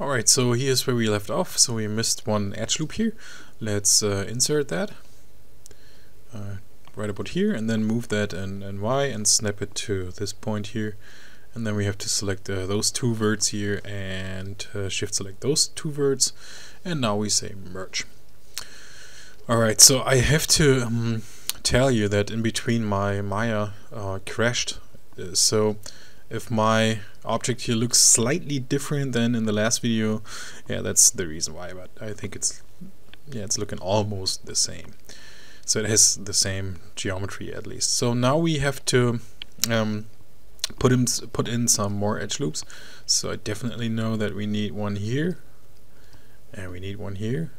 Alright, so here's where we left off. So we missed one edge loop here. Let's uh, insert that uh, right about here and then move that and, and Y and snap it to this point here. And then we have to select uh, those two verts here and uh, shift select those two verts. And now we say merge. Alright, so I have to um, tell you that in between my Maya uh, crashed. Uh, so if my object here looks slightly different than in the last video, yeah, that's the reason why, but I think it's, yeah, it's looking almost the same. So it has the same geometry at least. So now we have to um, put in, put in some more edge loops. So I definitely know that we need one here, and we need one here.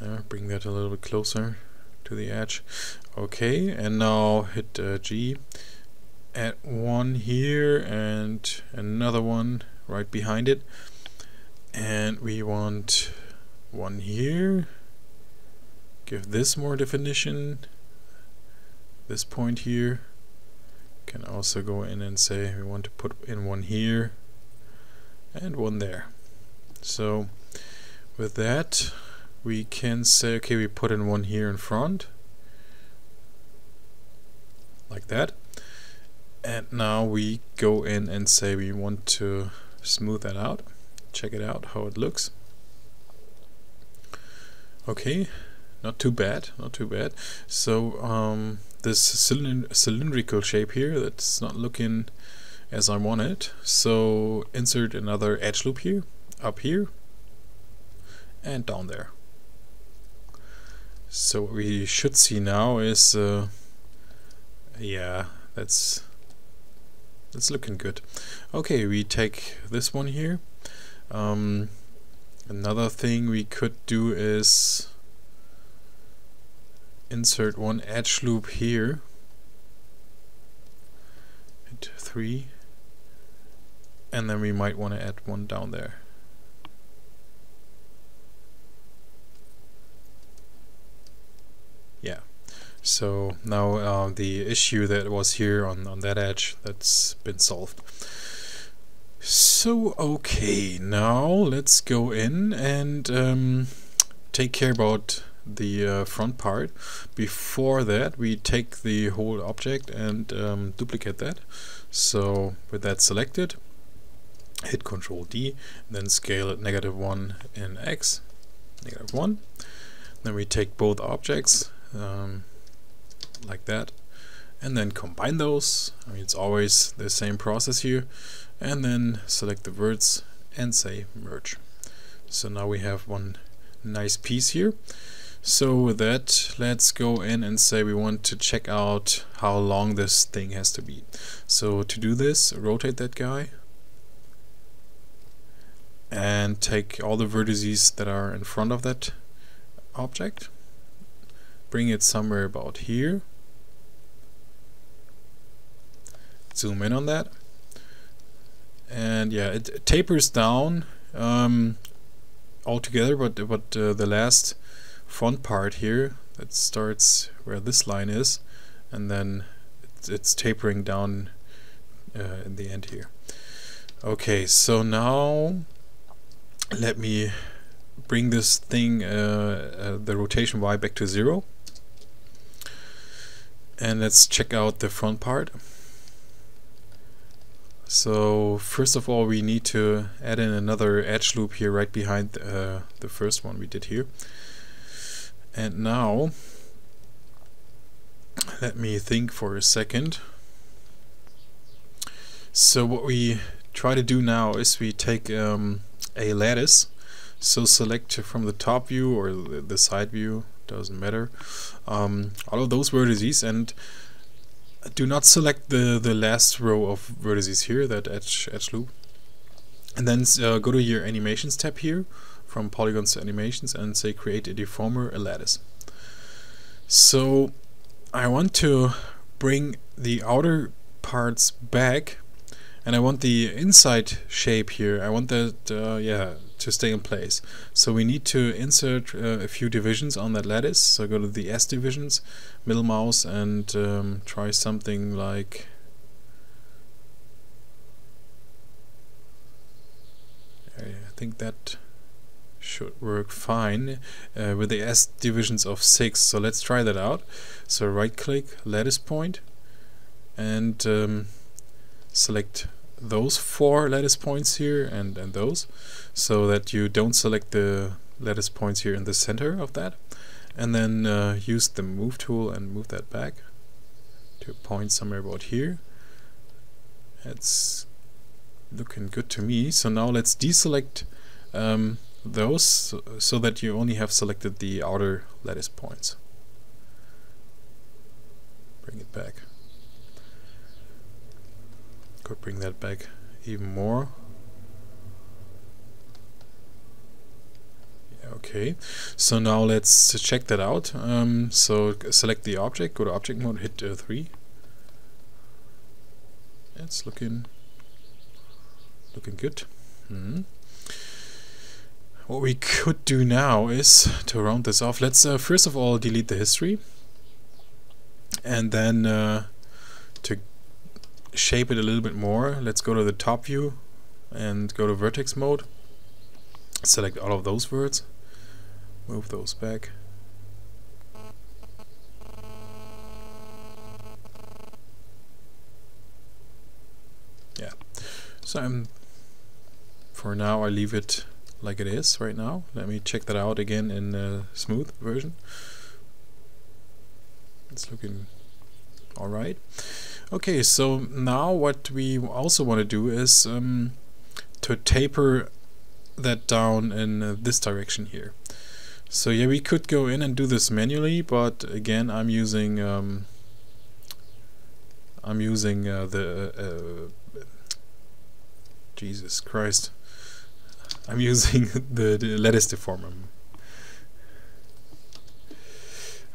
Uh, bring that a little bit closer to the edge. Okay, and now hit uh, G add one here and another one right behind it. And we want one here. Give this more definition. This point here. Can also go in and say we want to put in one here and one there. So with that we can say okay we put in one here in front. Like that now we go in and say we want to smooth that out. Check it out how it looks. Okay not too bad not too bad. So um, this cylind cylindrical shape here that's not looking as I want it. So insert another edge loop here up here and down there. So what we should see now is uh, yeah that's it's looking good. Okay, we take this one here. Um, another thing we could do is insert one edge loop here. Hit three. And then we might want to add one down there. Yeah. So now uh, the issue that was here on, on that edge, that's been solved. So okay, now let's go in and um, take care about the uh, front part. Before that we take the whole object and um, duplicate that. So with that selected, hit Ctrl D, then scale it negative 1 in X, negative 1. Then we take both objects, um, like that. And then combine those. I mean it's always the same process here. And then select the verts and say merge. So now we have one nice piece here. So with that let's go in and say we want to check out how long this thing has to be. So to do this rotate that guy. And take all the vertices that are in front of that object bring it somewhere about here. Zoom in on that. And yeah it, it tapers down um, altogether but but uh, the last front part here that starts where this line is and then it's, it's tapering down uh, in the end here. Okay so now let me bring this thing uh, uh the rotation y back to zero and let's check out the front part. So first of all we need to add in another edge loop here right behind uh, the first one we did here. And now let me think for a second. So what we try to do now is we take um, a lattice. So select from the top view or the side view doesn't matter. Um, all of those vertices and do not select the the last row of vertices here that edge edge loop and then uh, go to your animations tab here from polygons to animations and say create a deformer a lattice. So I want to bring the outer parts back and I want the inside shape here. I want that uh, yeah to stay in place. So we need to insert uh, a few divisions on that lattice. So go to the S divisions, middle mouse, and um, try something like I think that should work fine uh, with the S divisions of 6 so let's try that out so right click lattice point and um, select those four lattice points here and, and those so that you don't select the lattice points here in the center of that. And then uh, use the move tool and move that back to a point somewhere about here. It's looking good to me. So now let's deselect um, those so, so that you only have selected the outer lattice points. Bring it back bring that back even more. Okay. So now let's check that out. Um, so select the object go to object mode hit uh, 3 it's looking looking good. Hmm. what we could do now is to round this off. Let's uh, first of all delete the history. And then uh, shape it a little bit more let's go to the top view and go to vertex mode select all of those verts move those back. Yeah, so I'm, for now I leave it like it is right now. Let me check that out again in a smooth version. It's looking alright. Okay, so now what we also want to do is um, to taper that down in uh, this direction here. So yeah, we could go in and do this manually, but again, I'm using um, I'm using uh, the uh, Jesus Christ. I'm using the, the lattice deformer.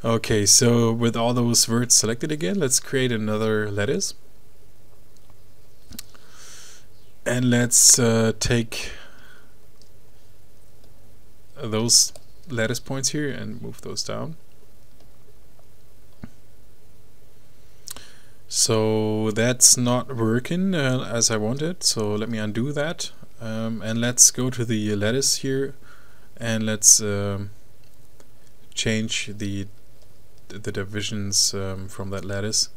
Okay, so with all those verts selected again, let's create another lattice. And let's uh, take those lattice points here and move those down. So that's not working uh, as I wanted, so let me undo that. Um, and let's go to the lattice here and let's um, change the the divisions um, from that lattice.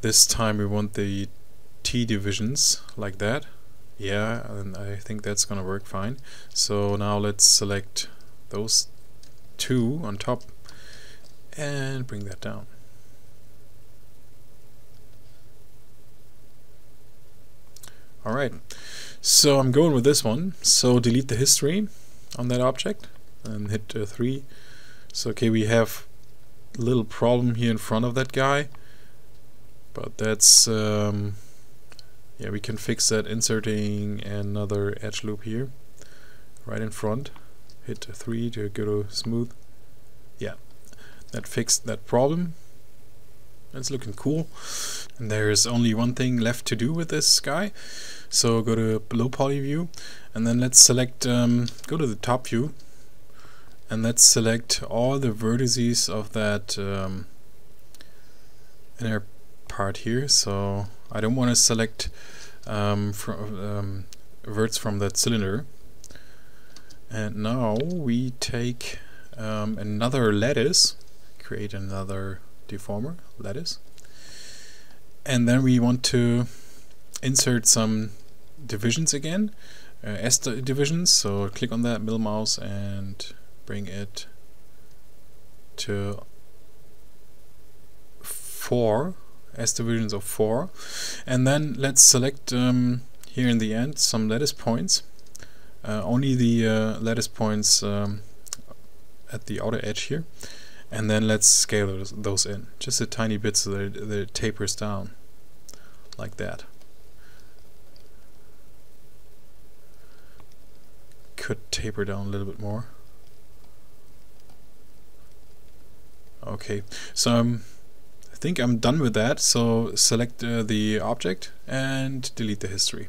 This time we want the T divisions like that. Yeah, and I think that's gonna work fine. So now let's select those two on top and bring that down. Alright, so I'm going with this one. So delete the history on that object and hit uh, 3. So okay, we have little problem here in front of that guy, but that's, um, yeah, we can fix that inserting another edge loop here, right in front hit 3 to go to smooth. Yeah, that fixed that problem. That's looking cool. And there's only one thing left to do with this guy. So go to low poly view and then let's select, um, go to the top view and let's select all the vertices of that um, inner part here. So I don't want to select um, from um, verts from that cylinder and now we take um, another lattice, create another deformer lattice, and then we want to insert some divisions again, uh, S divisions. So click on that middle mouse and bring it to four S divisions of four, and then let's select um, here in the end some lattice points. Uh, only the uh, lattice points um, at the outer edge here. And then let's scale those, those in. Just a tiny bit so that it, that it tapers down like that. Could taper down a little bit more okay so I think I'm done with that. So select uh, the object and delete the history